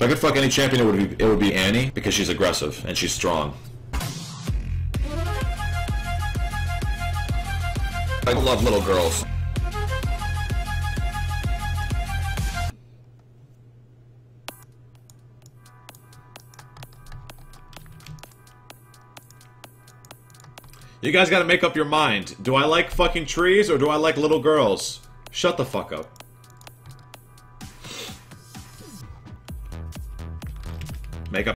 If I could fuck any champion, it would be it would be Annie because she's aggressive and she's strong. I love little girls. You guys gotta make up your mind. Do I like fucking trees or do I like little girls? Shut the fuck up. Make up